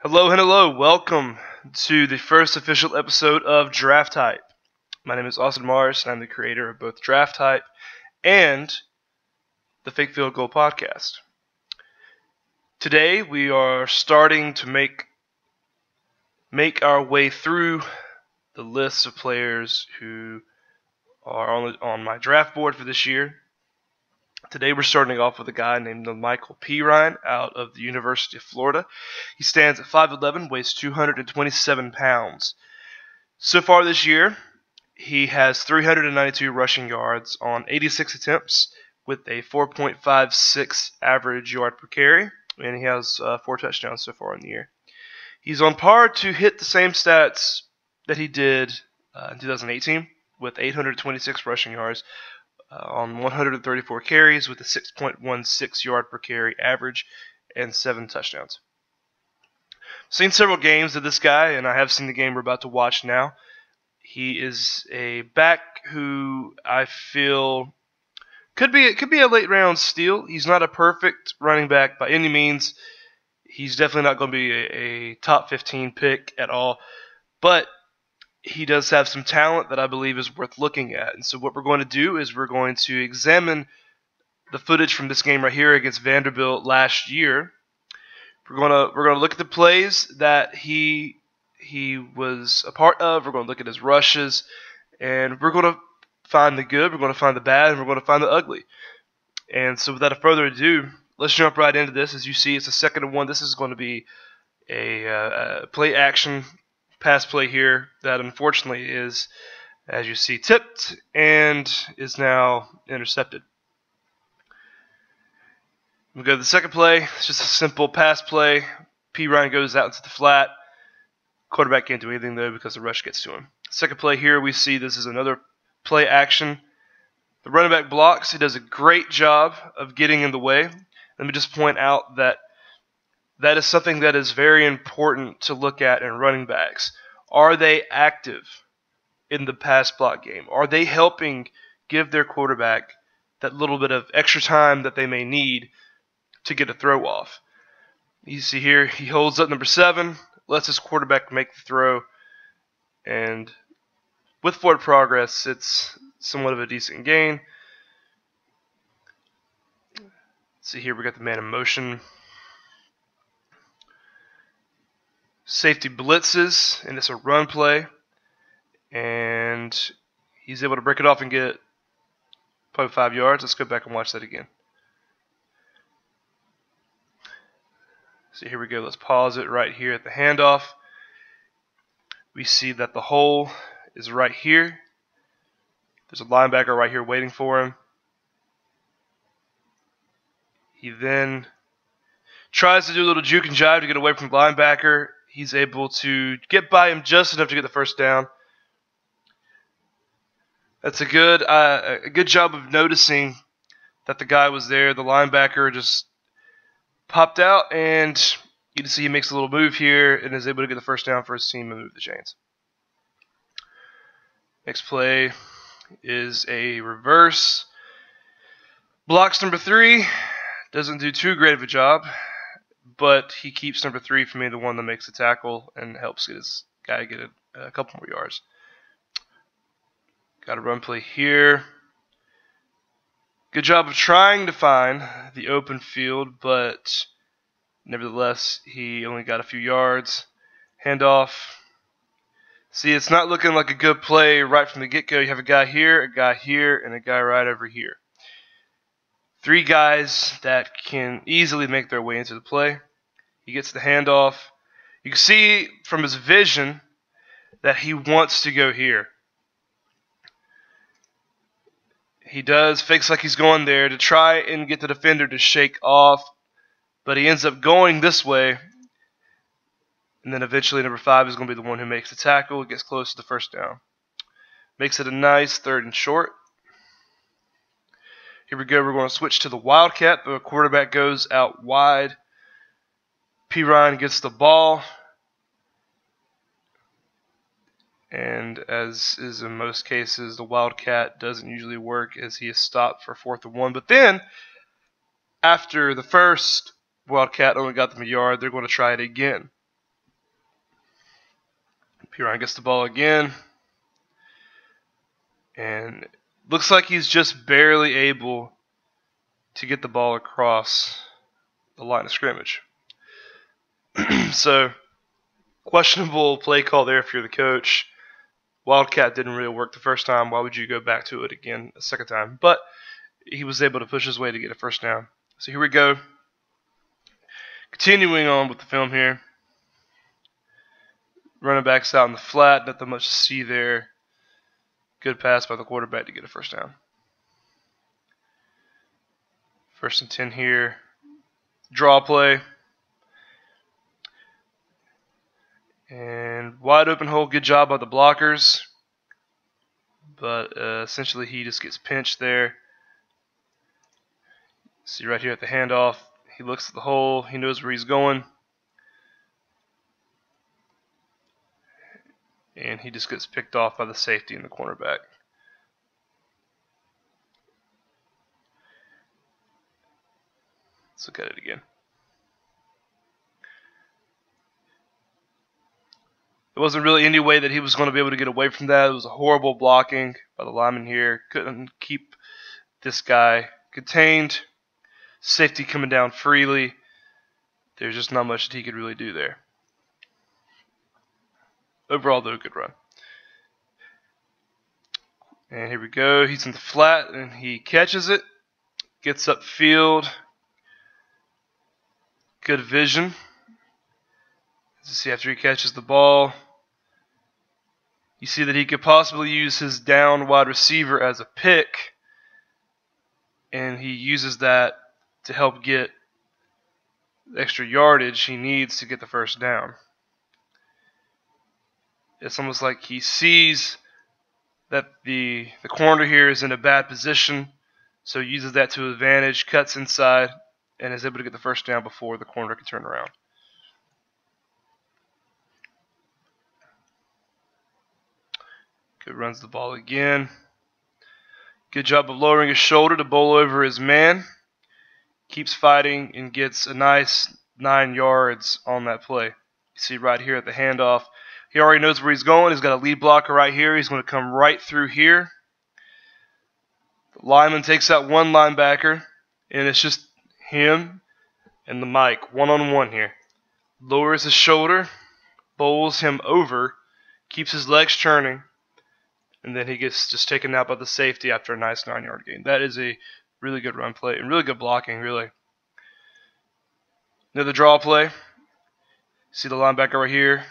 Hello and hello. Welcome to the first official episode of Draft Hype. My name is Austin Morris, and I'm the creator of both Draft Hype and the Fake Field Goal podcast. Today we are starting to make make our way through the list of players who are on, on my draft board for this year. Today we're starting off with a guy named Michael Perine out of the University of Florida. He stands at 5'11, weighs 227 pounds. So far this year, he has 392 rushing yards on 86 attempts with a 4.56 average yard per carry, and he has uh, four touchdowns so far in the year. He's on par to hit the same stats that he did uh, in 2018 with 826 rushing yards Uh, on 134 carries with a 6.16 yard per carry average and seven touchdowns. Seen several games of this guy, and I have seen the game we're about to watch now. He is a back who I feel could be could be a late round steal. He's not a perfect running back by any means. He's definitely not going to be a, a top 15 pick at all, but he does have some talent that I believe is worth looking at. And so what we're going to do is we're going to examine the footage from this game right here against Vanderbilt last year. We're going to we're going to look at the plays that he he was a part of. We're going to look at his rushes and we're going to find the good, we're going to find the bad, and we're going to find the ugly. And so without further ado, let's jump right into this. As you see, it's a second and one. This is going to be a, uh, a play action pass play here that unfortunately is, as you see, tipped and is now intercepted. We go to the second play. It's just a simple pass play. Perine goes out into the flat. Quarterback can't do anything though because the rush gets to him. Second play here, we see this is another play action. The running back blocks. He does a great job of getting in the way. Let me just point out that that is something that is very important to look at in running backs. Are they active in the pass block game? Are they helping give their quarterback that little bit of extra time that they may need to get a throw off? You see here, he holds up number seven, lets his quarterback make the throw, and with forward progress, it's somewhat of a decent gain. see here, we got the man in motion. Safety blitzes, and it's a run play. And he's able to break it off and get probably five yards. Let's go back and watch that again. So here we go. Let's pause it right here at the handoff. We see that the hole is right here. There's a linebacker right here waiting for him. He then tries to do a little juke and jive to get away from the linebacker he's able to get by him just enough to get the first down. That's a good uh, a good job of noticing that the guy was there. The linebacker just popped out, and you can see he makes a little move here and is able to get the first down for his team and move the chains. Next play is a reverse. Blocks number three. Doesn't do too great of a job but he keeps number three for me, the one that makes the tackle and helps get his guy get a, a couple more yards. Got a run play here. Good job of trying to find the open field, but nevertheless, he only got a few yards. Handoff. See, it's not looking like a good play right from the get go. You have a guy here, a guy here, and a guy right over here. Three guys that can easily make their way into the play. He gets the handoff. You can see from his vision that he wants to go here. He does fakes like he's going there to try and get the defender to shake off, but he ends up going this way. And then eventually number five is going to be the one who makes the tackle, gets close to the first down. Makes it a nice third and short. Here we go. We're going to switch to the Wildcat. The quarterback goes out wide. Perine gets the ball. And as is in most cases, the Wildcat doesn't usually work as he is stopped for fourth and one. But then, after the first Wildcat only got them a yard, they're going to try it again. Perine gets the ball again. And looks like he's just barely able to get the ball across the line of scrimmage. so, questionable play call there if you're the coach. Wildcat didn't really work the first time. Why would you go back to it again a second time? But he was able to push his way to get a first down. So here we go. Continuing on with the film here. Running backs out in the flat, nothing much to see there. Good pass by the quarterback to get a first down. First and 10 here. Draw play. And wide open hole. Good job by the blockers. But uh, essentially, he just gets pinched there. See right here at the handoff. He looks at the hole. He knows where he's going. And he just gets picked off by the safety and the cornerback. Let's look at it again. There wasn't really any way that he was going to be able to get away from that. It was a horrible blocking by the lineman here. Couldn't keep this guy contained. Safety coming down freely. There's just not much that he could really do there. Overall, though, good run. And here we go. He's in the flat and he catches it. Gets upfield. Good vision. See after he catches the ball. You see that he could possibly use his down wide receiver as a pick. And he uses that to help get extra yardage he needs to get the first down. It's almost like he sees that the the corner here is in a bad position, so uses that to advantage, cuts inside, and is able to get the first down before the corner can turn around. Good runs the ball again. Good job of lowering his shoulder to bowl over his man keeps fighting and gets a nice nine yards on that play. You see right here at the handoff. He already knows where he's going. He's got a lead blocker right here. He's going to come right through here. The lineman takes out one linebacker, and it's just him and the mic one on one here. Lowers his shoulder, bowls him over, keeps his legs turning, and then he gets just taken out by the safety after a nice nine yard gain. That is a Really good run play and really good blocking, really. Another draw play. See the linebacker right here.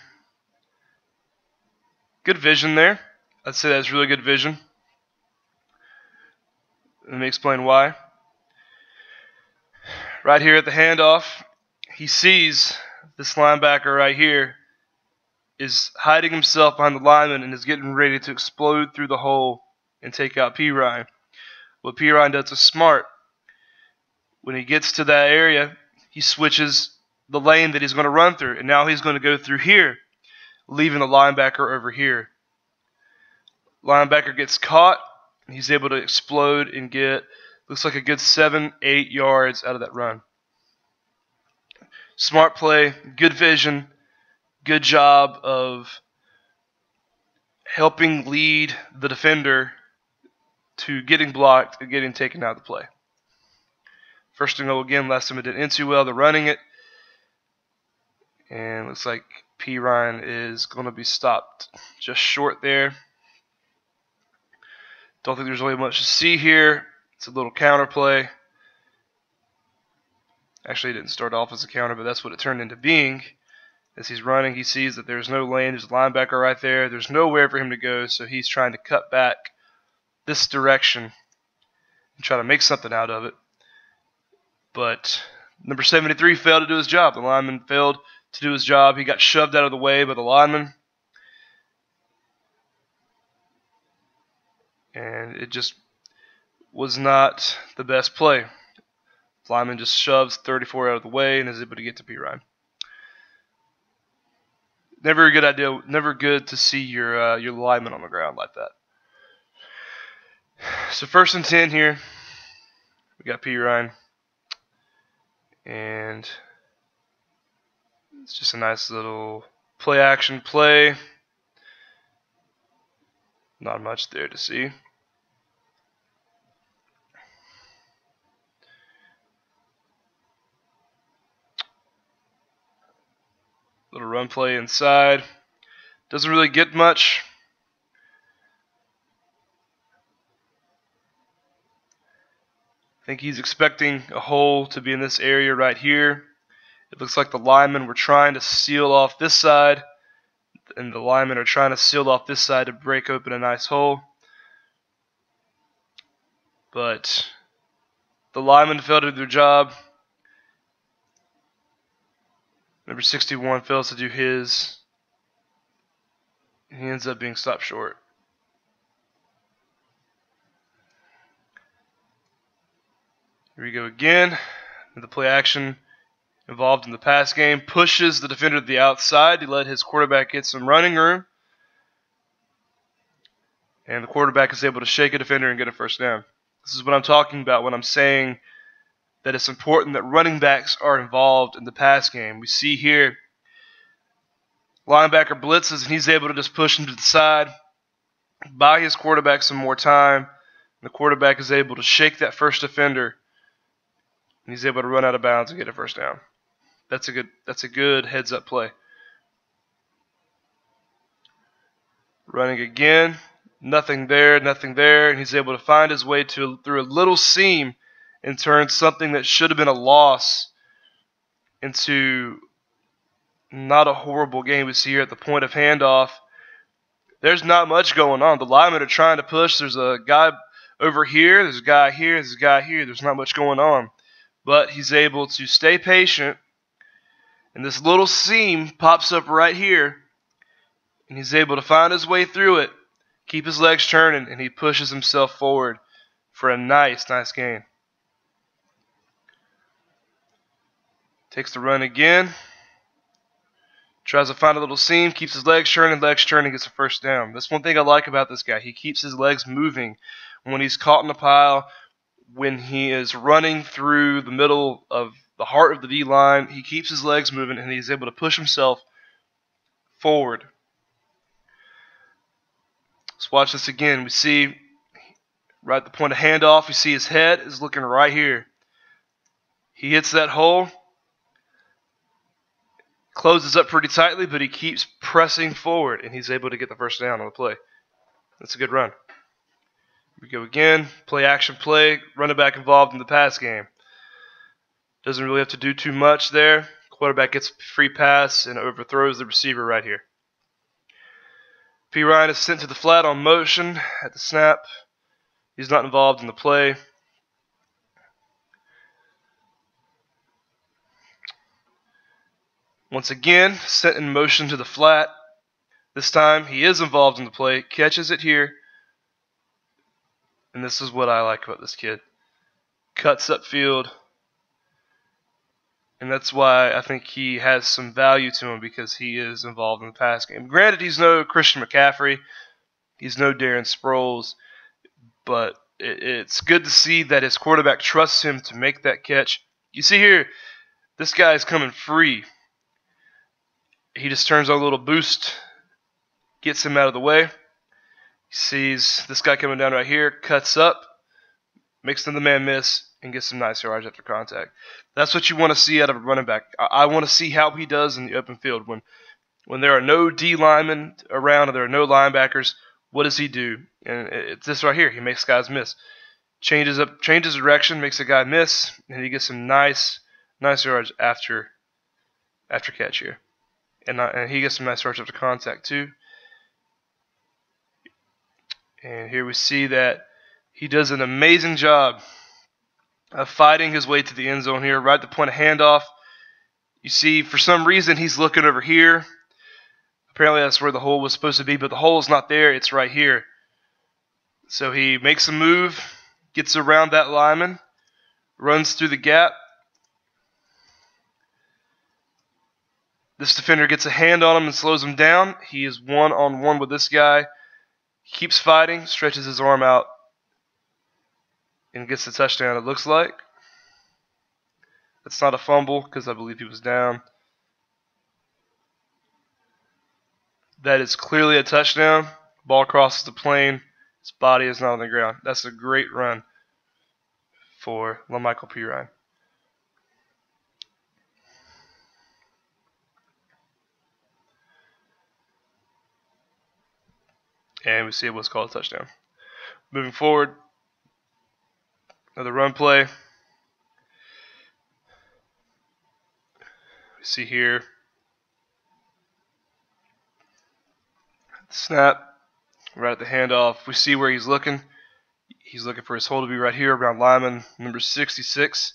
Good vision there. I'd say that's really good vision. Let me explain why. Right here at the handoff, he sees this linebacker right here is hiding himself behind the lineman and is getting ready to explode through the hole and take out Perine. What Perine does is smart. When he gets to that area, he switches the lane that he's going to run through, and now he's going to go through here, leaving the linebacker over here. Linebacker gets caught, and he's able to explode and get looks like a good seven, eight yards out of that run. Smart play, good vision, good job of helping lead the defender to getting blocked and getting taken out of the play. First and goal again, last time it didn't end too well. They're running it. And looks like Perine is going to be stopped just short there. Don't think there's really much to see here. It's a little counter play. Actually, it didn't start off as a counter, but that's what it turned into being. As he's running, he sees that there's no lane. There's a linebacker right there. There's nowhere for him to go, so he's trying to cut back this direction and try to make something out of it. But number 73 failed to do his job. The lineman failed to do his job. He got shoved out of the way by the lineman. And it just was not the best play. The lineman just shoves 34 out of the way and is able to get to Perine. Never a good idea. Never good to see your uh, your lineman on the ground like that. So first and ten here. We got Perine. And it's just a nice little play action play. Not much there to see. Little run play inside. Doesn't really get much. I think he's expecting a hole to be in this area right here. It looks like the linemen were trying to seal off this side, and the linemen are trying to seal off this side to break open a nice hole. But the linemen failed to do their job. Number 61 fails to do his. He ends up being stopped short. Here we go again. The play action involved in the pass game pushes the defender to the outside to let his quarterback get some running room. And the quarterback is able to shake a defender and get a first down. This is what I'm talking about when I'm saying that it's important that running backs are involved in the pass game. We see here linebacker blitzes and he's able to just push him to the side, buy his quarterback some more time. The quarterback is able to shake that first defender and he's able to run out of bounds and get a first down. That's a good that's a good heads up play. Running again, nothing there, nothing there, and he's able to find his way to through a little seam and turn something that should have been a loss into not a horrible game. We see here at the point of handoff. There's not much going on. The linemen are trying to push. There's a guy over here. There's a guy here. There's a guy here. There's not much going on. But he's able to stay patient. And this little seam pops up right here. And he's able to find his way through it, keep his legs turning, and he pushes himself forward for a nice, nice gain. Takes the run again. Tries to find a little seam, keeps his legs turning, legs turning, gets a first down. That's one thing I like about this guy. He keeps his legs moving when he's caught in a pile, when he is running through the middle of the heart of the D line. He keeps his legs moving and he's able to push himself forward. Let's watch this again. We see right at the point of handoff, we see his head is looking right here. He hits that hole closes up pretty tightly, but he keeps pressing forward, and he's able to get the first down on the play. That's a good run. We go again. Play action play. Running back involved in the pass game. Doesn't really have to do too much there. Quarterback gets free pass and overthrows the receiver right here. Perine is sent to the flat on motion at the snap. He's not involved in the play. Once again, set in motion to the flat. This time he is involved in the play, catches it here. And this is what I like about this kid. Cuts upfield. And that's why I think he has some value to him because he is involved in the pass game. Granted, he's no Christian McCaffrey. He's no Darren Sproles. But it's good to see that his quarterback trusts him to make that catch. You see here, this guy is coming free he just turns on a little boost, gets him out of the way. He sees this guy coming down right here, cuts up, makes the man miss, and gets some nice yards after contact. That's what you want to see out of a running back. I, I want to see how he does in the open field when when there are no D linemen around and there are no linebackers. What does he do? And it's this right here. He makes guys miss. Changes up, changes direction, makes a guy miss, and he gets some nice, nice yards after after catch here and, uh, and he gets some nice yards after contact too. And here we see that he does an amazing job of fighting his way to the end zone here, right at the point of handoff. You see, for some reason, he's looking over here. Apparently, that's where the hole was supposed to be, but the hole is not there. It's right here. So he makes a move, gets around that lineman, runs through the gap, This defender gets a hand on him and slows him down. He is one on one with this guy. He keeps fighting, stretches his arm out, and gets the touchdown, it looks like. That's not a fumble because I believe he was down. That is clearly a touchdown Ball crosses the plane. His body is not on the ground. That's a great run for Lamical Perine. And we see what's called a touchdown. Moving forward, another run play. We see here snap right at the handoff. We see where he's looking. He's looking for his hole to be right here around lineman number 66.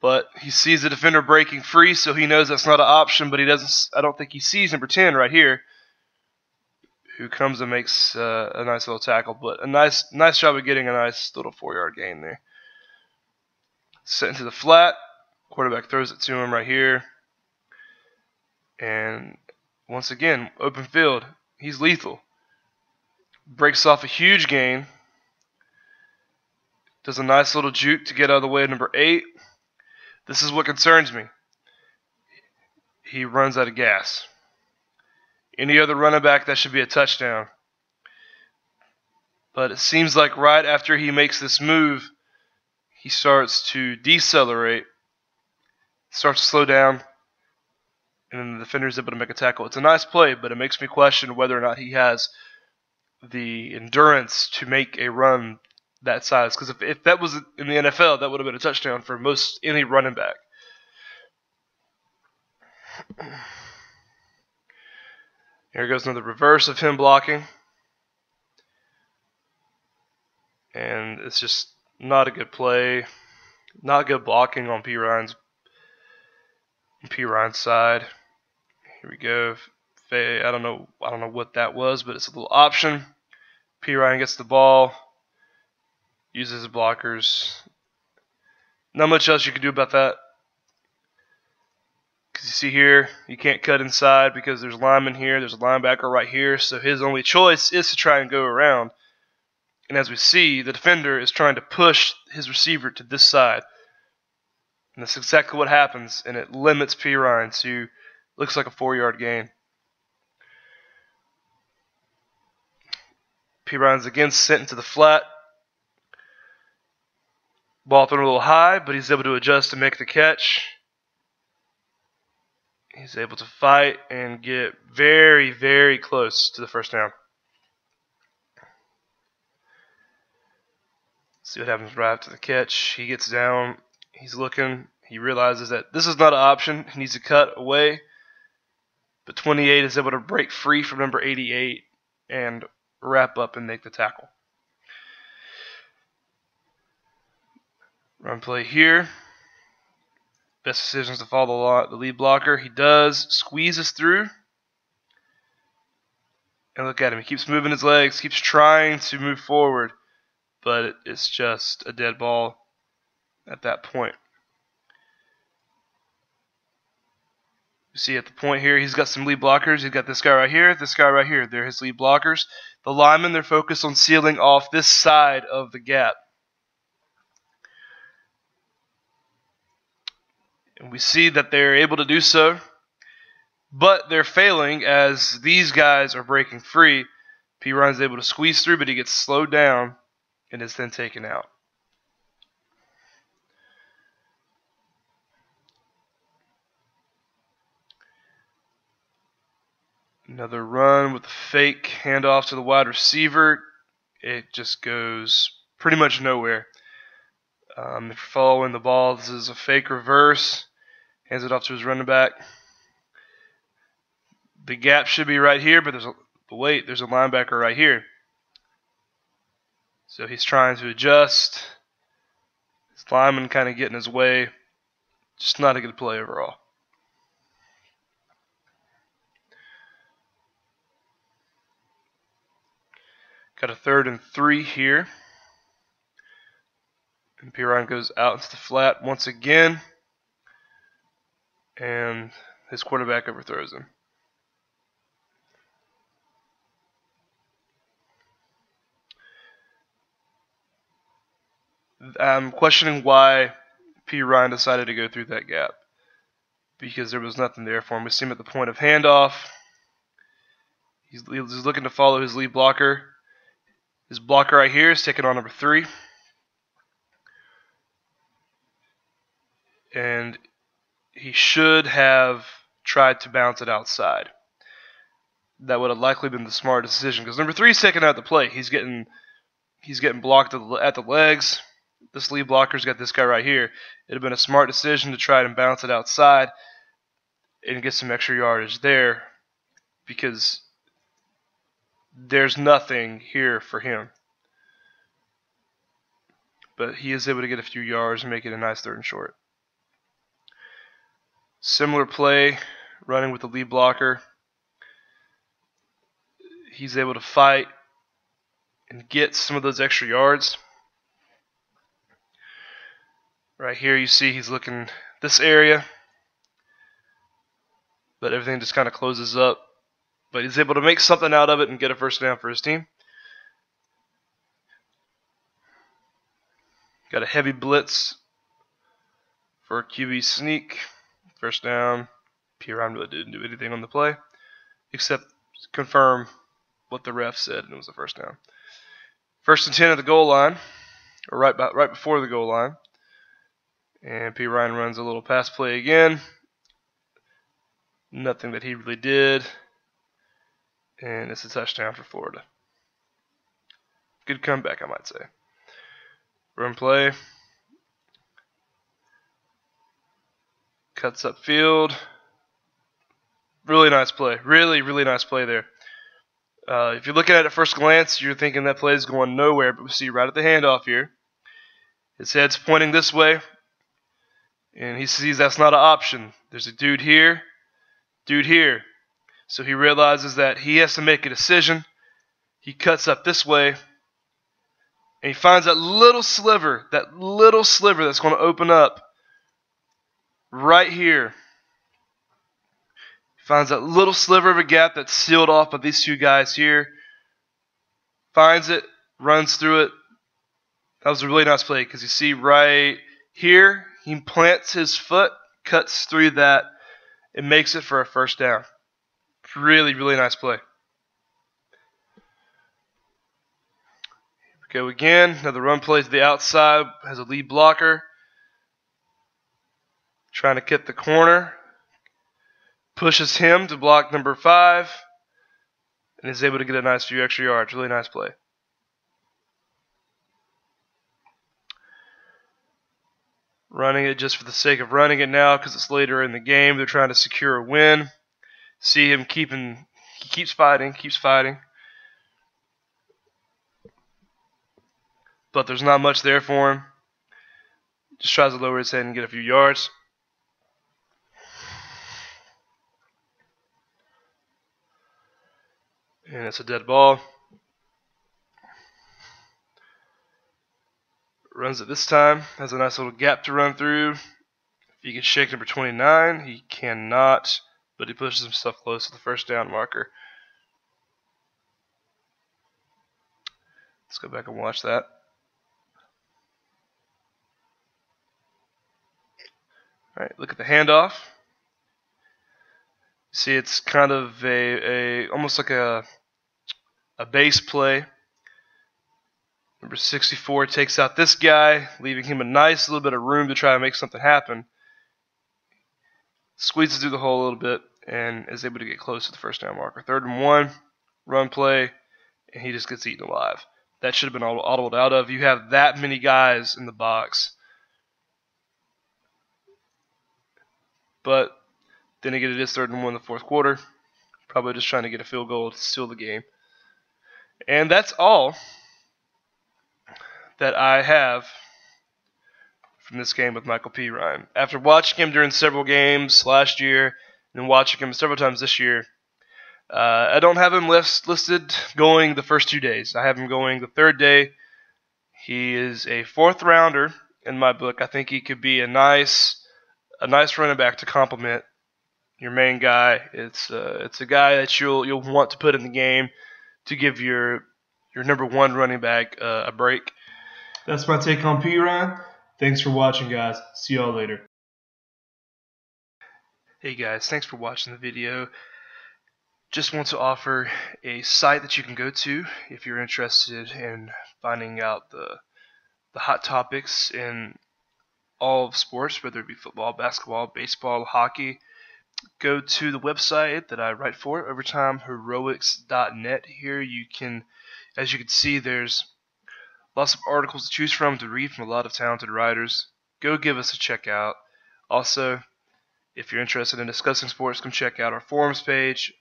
But he sees the defender breaking free, so he knows that's not an option. But he doesn't. I don't think he sees number 10 right here, who comes and makes uh, a nice little tackle. But a nice, nice job of getting a nice little four-yard gain there. Set into the flat. Quarterback throws it to him right here, and once again, open field. He's lethal. Breaks off a huge gain. Does a nice little juke to get out of the way of number eight. This is what concerns me. He runs out of gas. Any other running back, that should be a touchdown. But it seems like right after he makes this move, he starts to decelerate, starts to slow down, and then the defender is able to make a tackle. It's a nice play, but it makes me question whether or not he has the endurance to make a run that size. Because if, if that was in the NFL, that would have been a touchdown for most any running back. Here goes another reverse of him blocking. And it's just not a good play. Not good blocking on Perine's, P. Ryan's side. Here we go. I don't know. I don't know what that was, but it's a little option. Perine gets the ball, uses blockers. Not much else you can do about that. You see here, you can't cut inside because there's a lineman here, there's a linebacker right here. So his only choice is to try and go around. And as we see, the defender is trying to push his receiver to this side. And that's exactly what happens, and it limits Perine to looks like a four yard gain. Perine's again sent into the flat. Ball thrown a little high, but he's able to adjust to make the catch. He's able to fight and get very, very close to the first down. See what happens right after the catch. He gets down He's looking. He realizes that this is not an option. He needs to cut away. But 28 is able to break free from number 88 and wrap up and make the tackle. Run play here. Best decision is to follow the lead blocker. He does. Squeezes through. And look at him. He keeps moving his legs, keeps trying to move forward, but it's just a dead ball at that point. You see at the point here, he's got some lead blockers. He's got this guy right here, this guy right here. They're his lead blockers. The linemen, they're focused on sealing off this side of the gap. And we see that they're able to do so, but they're failing as these guys are breaking free. Perine's able to squeeze through, but he gets slowed down and is then taken out. Another run with a fake handoff to the wide receiver. It just goes pretty much nowhere. Um, following the ball, this is a fake reverse. Hands it off to his running back. The gap should be right here, but there's a but wait, there's a linebacker right here. So he's trying to adjust. His lineman kind of getting his way. Just not a good play overall. Got a third and three here. And Perine goes out into the flat once again. And his quarterback overthrows him. I'm questioning why Perine decided to go through that gap. Because there was nothing there for him. We see him at the point of handoff. He's, he's looking to follow his lead blocker. His blocker right here is taking on number three. And he should have tried to bounce it outside. That would have likely been the smart decision because number three is out the play. He's getting he's getting blocked at the, at the legs. This lead blocker's got this guy right here. It'd have been a smart decision to try and bounce it outside and get some extra yardage there because there's nothing here for him. But he is able to get a few yards and make it a nice third and short. Similar play, running with the lead blocker. He's able to fight and get some of those extra yards. Right here you see he's looking this area, but everything just kind of closes up. But he's able to make something out of it and get a first down for his team. Got a heavy blitz for a QB sneak. First down. Perine really didn't do anything on the play except confirm what the ref said, and it was a first down. First and 10 at the goal line, or right, by, right before the goal line. And Perine runs a little pass play again. Nothing that he really did. And it's a touchdown for Florida. Good comeback, I might say. Run play. Cuts up field. Really nice play. Really, really nice play there. Uh, if you're looking at it at first glance, you're thinking that play is going nowhere, but we see right at the handoff here. His head's pointing this way, and he sees that's not an option. There's a dude here, dude here. So he realizes that he has to make a decision. He cuts up this way, and he finds that little sliver, that little sliver that's going to open up right here. He finds that little sliver of a gap that's sealed off by these two guys here. Finds it, runs through it. That was a really nice play because you see right here, he plants his foot, cuts through that, and makes it for a first down. Really, really nice play. Go again. Another run play to the outside. Has a lead blocker. Trying to get the corner. Pushes him to block number five. And is able to get a nice few extra yards. Really nice play. Running it just for the sake of running it now because it's later in the game. They're trying to secure a win. See him keeping, he keeps fighting, keeps fighting. But there's not much there for him. Just tries to lower his head and get a few yards. And it's a dead ball. Runs it this time. Has a nice little gap to run through. If he can shake number 29, he cannot, but he pushes himself close to the first down marker. Let's go back and watch that. All right, look at the handoff. See, it's kind of a, a almost like a a base play. Number 64 takes out this guy, leaving him a nice little bit of room to try to make something happen. Squeezes through the hole a little bit and is able to get close to the first down marker. Third and one, run play, and he just gets eaten alive. That should have been audibled out of. You have that many guys in the box. But then again, it is third and one in the fourth quarter. Probably just trying to get a field goal to seal the game. And that's all that I have from this game with Michael Perine. After watching him during several games last year and watching him several times this year, uh, I don't have him list, listed going the first two days. I have him going the third day. He is a fourth rounder in my book. I think he could be a nice, a nice running back to complement your main guy. It's uh, it's a guy that you'll you'll want to put in the game to give your your number one running back uh, a break. That's my take on Perine. Thanks for watching, guys. See y'all later. Hey guys, thanks for watching the video. just want to offer a site that you can go to if you're interested in finding out the the hot topics in all of sports, whether it be football, basketball, baseball, hockey. Go to the website that I write for, overtimeheroics.net. Here you can, as you can see, there's lots of articles to choose from to read from a lot of talented writers. Go give us a check out. Also, if you're interested in discussing sports, come check out our forums page.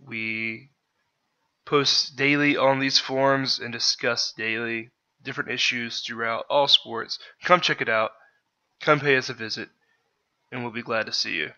We post daily on these forums and discuss daily different issues throughout all sports. Come check it out. Come pay us a visit, and we'll be glad to see you.